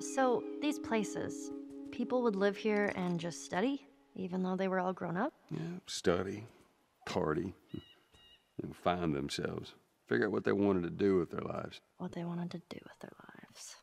So, these places, people would live here and just study, even though they were all grown up? Yeah, study, party, and find themselves. Figure out what they wanted to do with their lives. What they wanted to do with their lives.